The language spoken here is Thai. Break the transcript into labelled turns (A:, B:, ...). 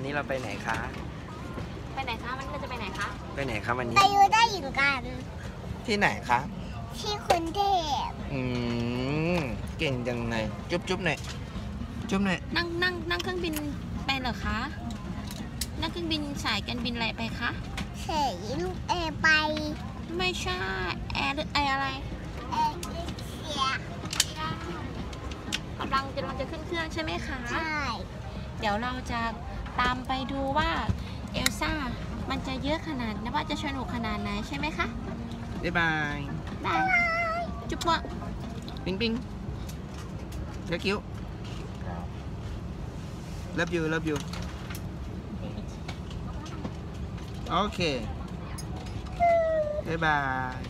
A: วันนี้เราไปไหนคะ
B: ไปไหนคะวันนี้เราจะไปไหนคะ
A: ไปไหนคะวันนี้
C: ไปดูได้หญิงกัน
A: ที่ไหนคะ
C: ที่คุณเทพ
A: อืม เก่งจังเลยจุ๊บจุ๊บหน่อย จุ๊บหน่อย
B: นั่งนั่งนั่งเครื่องบินไปเหรอคะ นั่งเครื่องบินสายการบินอะไรไปคะ
C: เฉยลูกเอไป
B: ไม่ใช่แอร์หรือไออะไร
C: เอเชีย
B: กำลังจะกำลังจะขึ้นเครื่องใช่ไหมคะ
C: ใช่
B: เดี๋ยวเราจะ ตามไปดูว่าเอลซ่ามันจะเยอะขนาดนะว่าจะสนุกขนาดไหนใช่ไหมคะ
A: บ๊ายบาย
B: ได้จุ๊บวะ
A: ปิ๊งปิ๊งเจ้าคิ้ว love you love you โอเคบ๊ายบาย